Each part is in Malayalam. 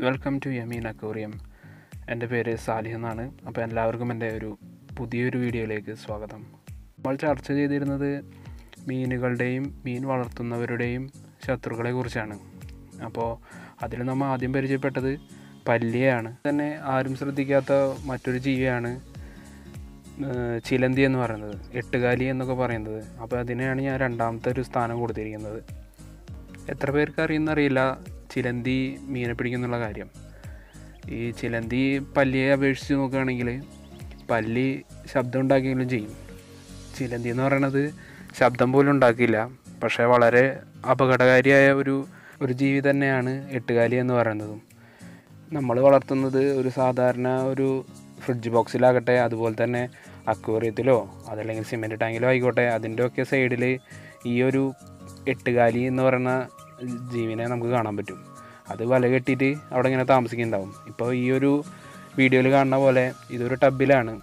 വെൽക്കം ടു യമീൻ അക്കോറിയം എന്റെ പേര് സാലിഹ് എന്നാണ്. അപ്പോൾ എല്ലാവർക്കും എന്റെ ഒരു പുതിയൊരു വീഡിയോയിലേക്ക് സ്വാഗതം. നമ്മൾ ചർച്ച ചെയ്തിരുന്നത് മീനുകളുടെയും മീൻ വളർത്തുന്നവരുടെയും ശത്രുക്കളെ കുറിച്ചാണ്. അപ്പോൾ അതിൽ നമ്മൾ ആദ്യം പരിചയപ്പെട്ടത് പല്ലിയാണ് തന്നെ ആരും ശ്രദ്ധിക്കാത്ത മറ്റൊരു ജീവിയാണ് ചിലന്തി എന്ന് പറയുന്നത് എട്ടുകാലി എന്നൊക്കെ പറയുന്നത്. അപ്പോൾ അതിനെയാണ് ഞാൻ രണ്ടാമത്തെ ഒരു സ്ഥാനം കൊടുത്തിരിക്കുന്നത്. എത്ര പേർക്ക് അറിയുന്നറിയില്ല. ചിലന്തി മീനെ പിടിക്കുന്നുള്ള കാര്യം. ഈ ചിലന്തി പല്ലിയെ അപേക്ഷിച്ച് നോക്കുകയാണെങ്കിൽ പല്ലി ശബ്ദം ഉണ്ടാക്കിയെങ്കിലും ചെയ്യും. ചിലന്തി എന്ന് പറയണത് ശബ്ദം പോലും ഉണ്ടാക്കില്ല പക്ഷേ വളരെ അപകടകാരിയായ ഒരു ഒരു ജീവി തന്നെയാണ് എട്ടുകാലി എന്ന് പറയുന്നതും. നമ്മൾ വളർത്തുന്നത് ഒരു സാധാരണ ഒരു ഫ്രിഡ്ജ് ബോക്സിലാകട്ടെ അതുപോലെ തന്നെ അക്വേറിയത്തിലോ അതല്ലെങ്കിൽ സിമെന്റ് ടാങ്കിലോ ആയിക്കോട്ടെ അതിന്റെയൊക്കെ സൈഡിൽ ഈ ഒരു എട്ടുകാലി എന്ന് പറയുന്ന ജീവിനെ നമുക്ക് കാണാൻ പറ്റും. അത് വല കെട്ടിയിട്ട് അവിടെ ഇങ്ങനെ താമസിക്കുന്നുണ്ടാവും. ഇപ്പോൾ ഈ ഒരു വീഡിയോയിൽ കാണുന്ന പോലെ ഇതൊരു ടബിലാണ്.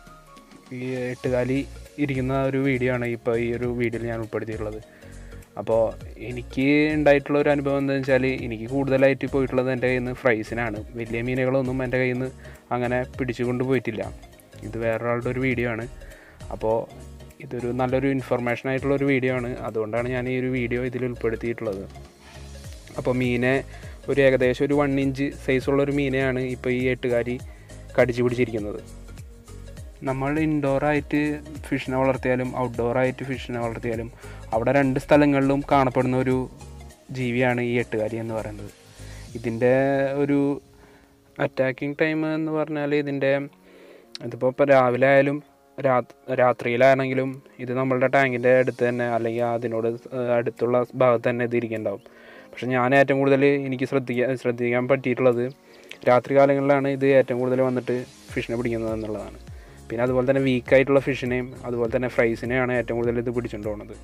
ഈ എട്ടുകാലി ഇരിക്കുന്ന ഒരു വീഡിയോ ആണ് ഇപ്പോൾ ഈ ഒരു വീഡിയോയിൽ ഞാൻ ഉൾപ്പെടുത്തിയിട്ടുള്ളത്. അപ്പോൾ എനിക്ക് ഉണ്ടായിട്ടുള്ള ഒരു അനുഭവം എന്താണെന്ന് വെച്ചാൽ എനിക്ക് കൂടുതലായിട്ട് പോയിട്ടുള്ളത് എന്റെ കയ്യിൽ നിന്ന് ഫ്രൈസിനാണ്. വലിയ മീനുകളൊന്നും എന്റെ കയ്യിൽ നിന്ന് അങ്ങനെ പിടിച്ചുകൊണ്ട് പോയിട്ടില്ല. ഇത് വേറൊരാളുടെ ഒരു വീഡിയോ ആണ്. അപ്പോൾ ഇതൊരു നല്ലൊരു ഇൻഫർമേഷൻ ആയിട്ടുള്ള ഒരു വീഡിയോ ആണ്. അതുകൊണ്ടാണ് ഞാൻ ഈ ഒരു വീഡിയോ ഇതിൽ ഉൾപ്പെടുത്തിയിട്ടുള്ളത്. അപ്പോൾ മീനെ ഒരു ഏകദേശം ഒരു വൺ ഇഞ്ച് സൈസുള്ള ഒരു മീനെയാണ് ഇപ്പോൾ ഈ എട്ടുകാരി കടിച്ചു പിടിച്ചിരിക്കുന്നത്. നമ്മൾ ഇൻഡോറായിട്ട് ഫിഷിനെ വളർത്തിയാലും ഔട്ട്ഡോറായിട്ട് ഫിഷിനെ വളർത്തിയാലും അവിടെ രണ്ട് സ്ഥലങ്ങളിലും കാണപ്പെടുന്ന ഒരു ജീവിയാണ് ഈ എട്ടുകാരി എന്ന് പറയുന്നത്. ഇതിന്റെ ഒരു അറ്റാക്കിംഗ് ടൈം എന്ന് പറഞ്ഞാൽ ഇതിന്റെ ഇതിപ്പോൾ ഇപ്പോൾ രാവിലെ ആയാലും രാത്രിയിലാണെങ്കിലും ഇത് നമ്മളുടെ ടാങ്കിന്റെ അടുത്ത് തന്നെ അല്ലെങ്കിൽ അതിനോട് അടുത്തുള്ള ഭാഗത്ത് തന്നെ ഇത് ഇരിക്കുന്നുണ്ടാവും. പക്ഷെ ഞാൻ ഏറ്റവും കൂടുതൽ എനിക്ക് ശ്രദ്ധിക്കാൻ ശ്രദ്ധിക്കാൻ പറ്റിയിട്ടുള്ളത് രാത്രി കാലങ്ങളിലാണ് ഇത് ഏറ്റവും കൂടുതൽ വന്നിട്ട് ഫിഷിനെ പിടിക്കുന്നത് എന്നുള്ളതാണ്. പിന്നെ അതുപോലെ തന്നെ വീക്കായിട്ടുള്ള ഫിഷിനെയും അതുപോലെ തന്നെ ഫ്രൈസിനെയാണ് ഏറ്റവും കൂടുതൽ ഇത് പിടിച്ചുകൊണ്ട് പോകുന്നത്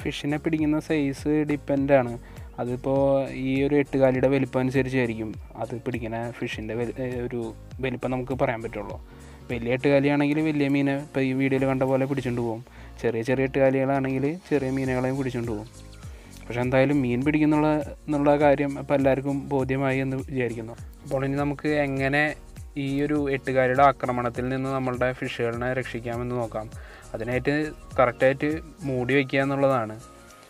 ഫിഷിനെ പിടിക്കുന്ന സൈസ് ഡിപ്പെൻഡാണ് അതിപ്പോൾ ഈ ഒരു എട്ടുകാലിയുടെ വലിപ്പം അനുസരിച്ചായിരിക്കും അത് പിടിക്കുന്ന ഫിഷിന്റെ ഒരു വലിപ്പം നമുക്ക് പറയാൻ പറ്റുള്ളൂ. വലിയ എട്ടുകാലിയാണെങ്കിൽ വലിയ മീനെ ഇപ്പോൾ ഈ വീഡിയോയിൽ കണ്ട പോലെ പിടിച്ചുകൊണ്ട് പോകും. ചെറിയ ചെറിയ എട്ടുകാലികളാണെങ്കിൽ ചെറിയ മീനുകളെയും പിടിച്ചുകൊണ്ട് പോകും. പക്ഷേ എന്തായാലും മീൻ പിടിക്കുന്നുള്ള എന്നുള്ള കാര്യം ഇപ്പോൾ എല്ലാവർക്കും ബോധ്യമായി എന്ന് വിചാരിക്കുന്നു. അപ്പോൾ ഇനി നമുക്ക് എങ്ങനെ ഈ ഒരു എട്ടുകാലിയുടെ ആക്രമണത്തിൽ നിന്ന് നമ്മളുടെ ഫിഷുകളിനെ രക്ഷിക്കാമെന്ന് നോക്കാം. അതിനായിട്ട് കറക്റ്റായിട്ട് മൂടി വയ്ക്കുക എന്നുള്ളതാണ്.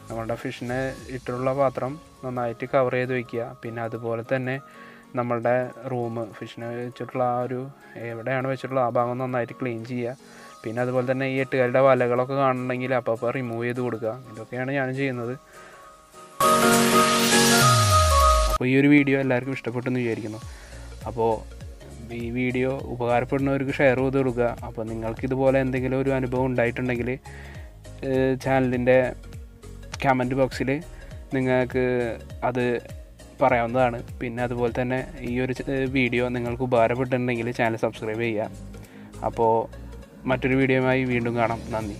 നമ്മളുടെ ഫിഷിനെ ഇട്ടുള്ള പാത്രം നന്നായിട്ട് കവർ ചെയ്ത് വയ്ക്കുക പിന്നെ അതുപോലെ തന്നെ നമ്മളുടെ റൂം ഫിഷിനെ വെച്ചിട്ടുള്ള ആ ഒരു എവിടെയാണ് വെച്ചിട്ടുള്ള ആ ഭാഗം നന്നായിട്ട് ക്ലീൻ ചെയ്യുക. പിന്നെ അതുപോലെ തന്നെ ഈ എട്ടുകാരുടെ വലകളൊക്കെ കാണണമെങ്കിൽ അപ്പോൾ റിമൂവ് ചെയ്ത് കൊടുക്കുക. ഇതൊക്കെയാണ് ഞാൻ ചെയ്യുന്നത്. അപ്പോൾ ഈ ഒരു വീഡിയോ എല്ലാവർക്കും ഇഷ്ടപ്പെട്ടെന്ന് വിചാരിക്കുന്നു. അപ്പോൾ ഈ വീഡിയോ ഉപകാരപ്പെടുന്നവർക്ക് ഷെയർ ചെയ്ത് കൊടുക്കുക. അപ്പോൾ നിങ്ങൾക്ക് ഇതുപോലെ എന്തെങ്കിലും ഒരു അനുഭവം ഉണ്ടായിട്ടുണ്ടെങ്കിൽ ചാനലിന്റെ കമന്റ് ബോക്സിൽ നിങ്ങൾക്ക് അത് പറയാവുന്നതാണ്. പിന്നെ അതുപോലെ തന്നെ ഈ ഒരു വീഡിയോ നിങ്ങൾക്ക് ഉപകാരപ്പെട്ടിട്ടുണ്ടെങ്കിൽ ചാനൽ സബ്സ്ക്രൈബ് ചെയ്യുക. അപ്പോൾ മറ്റൊരു വീഡിയോയുമായി വീണ്ടും കാണാം. നന്ദി.